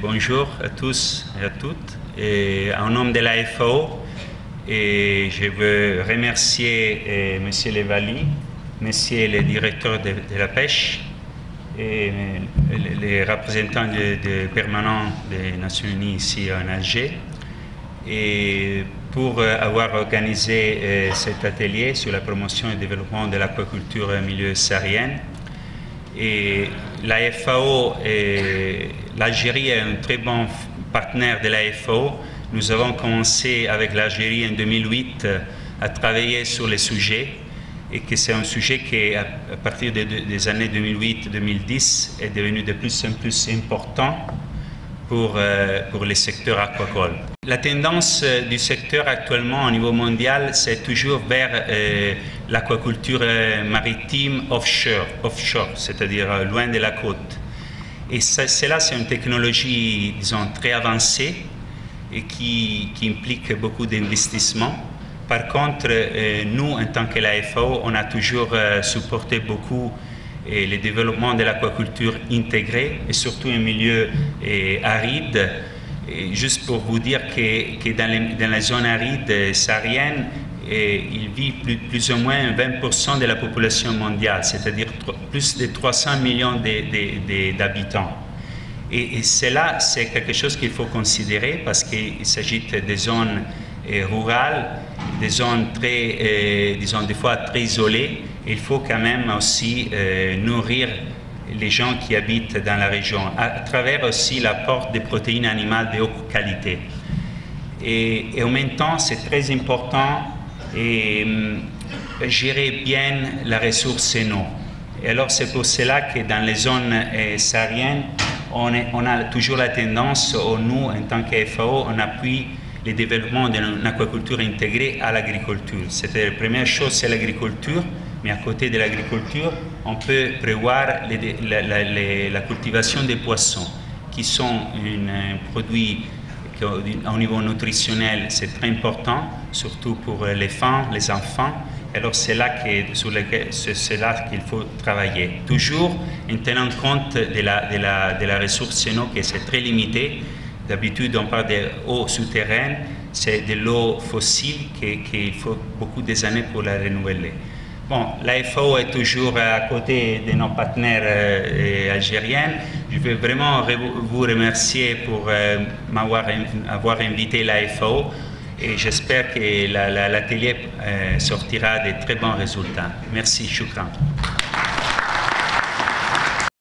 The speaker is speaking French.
Bonjour à tous et à toutes. En nom de la FAO, et je veux remercier eh, M. Levali, M. le directeur de, la pêche et les représentants permanents des Nations Unies ici en Alger pour avoir organisé euh, cet atelier sur la promotion et le développement de l'aquaculture au milieu saharien. Et la FAO, l'Algérie est un très bon partenaire de la FAO. Nous avons commencé avec l'Algérie en 2008 à travailler sur les sujets et que c'est un sujet qui, à partir de, des années 2008-2010, est devenu de plus en plus important pour, euh, pour les secteurs aquacoles. La tendance euh, du secteur actuellement au niveau mondial, c'est toujours vers euh, l'aquaculture euh, maritime offshore, c'est-à-dire loin de la côte. Et cela, c'est une technologie, disons, très avancée et qui, implique beaucoup d'investissements. Par contre, nous, en tant que la FAO, on a toujours supporté beaucoup le développement de l'aquaculture intégrée et surtout un milieu aride. Juste pour vous dire que, dans, les, dans, la zone aride saharienne, et il vit plus, ou moins 20% de la population mondiale, c'est-à-dire plus de 300 millions d'habitants. Et, cela, c'est quelque chose qu'il faut considérer parce qu'il s'agit des zones eh, rurales, des zones très, eh, disons, des fois très isolées, il faut quand même aussi nourrir les gens qui habitent dans la région, à travers aussi l'apport de protéines animales de haute qualité. Et, en même temps, c'est très important et, euh, gérer bien la ressource en eau. Et alors, c'est pour cela que dans les zones euh, sahariennes, on, a toujours la tendance, nous, en tant que FAO, on appuie le développement d'une aquaculture intégrée à l'agriculture. C'était la première chose, c'est l'agriculture. Mais à côté de l'agriculture, on peut prévoir la, la, cultivation des poissons, qui sont un produit au niveau nutritionnel, c'est très important, surtout pour les femmes, les enfants. Alors c'est là qu'il faut travailler. Toujours en tenant compte de la, ressource en eau qui est très limitée. D'habitude, on parle d'eau souterraine, c'est de l'eau fossile qu'il qui faut beaucoup d'années pour la renouveler. Bon, la FAO est toujours à côté de nos partenaires euh, algériens. Je veux vraiment vous remercier pour euh, m'avoir avoir invité la FAO et j'espère que l'atelier la, la, euh, sortira de très bons résultats. Merci, Choukran.